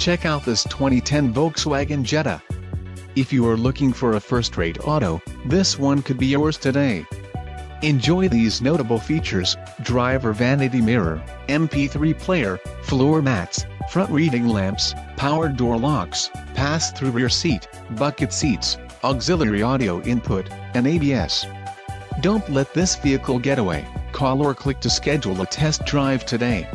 Check out this 2010 Volkswagen Jetta. If you are looking for a first-rate auto, this one could be yours today. Enjoy these notable features, driver vanity mirror, MP3 player, floor mats, front reading lamps, power door locks, pass-through rear seat, bucket seats, auxiliary audio input, and ABS. Don't let this vehicle get away, call or click to schedule a test drive today.